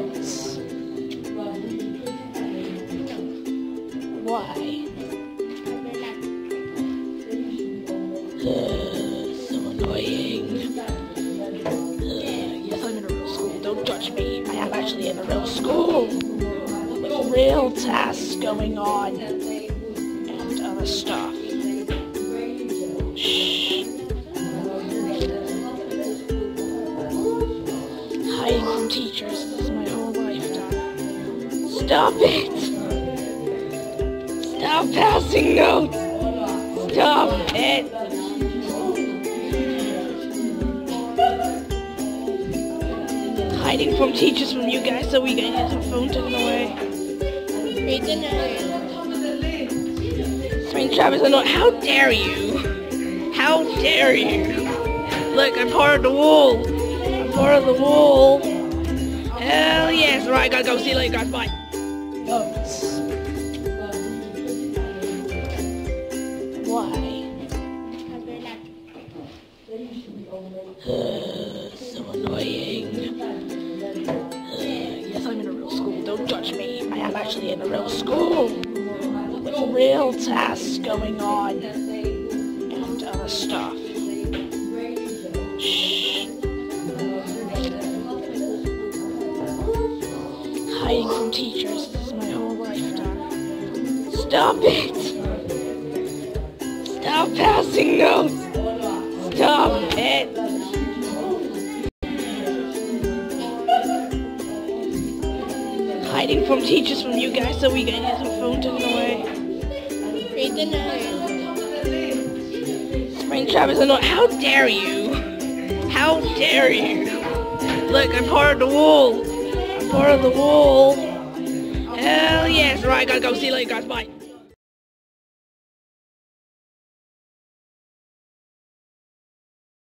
notes. Why? so annoying. yes, I'm in a real school. Don't judge me. I am actually in a real school. With real tasks going on. And other stuff. Shh. Hiding from teachers. Stop it! Stop passing notes! Stop it! Hiding from teachers from you guys so we can get our phone taken away. Note. Spring Travis, I how dare you? How dare you? Look, I'm part of the wall. I'm part of the wall. Hell yes. Right, I gotta go. See you later, guys. Bye. Notes. Why? so annoying. yes, I'm in a real school. Don't judge me. I am actually in a real school. With real tasks going on. And other stuff. Shh. Hiding from teachers. Stop it! Stop passing notes! Stop it! Hiding from teachers from you guys so we can get our phone taken away. Read the note. Spring Travis, I how dare you? How dare you? Look, I'm part of the wall. I'm part of the wall. Hell yes. Right, I gotta go. See you later, guys. Bye.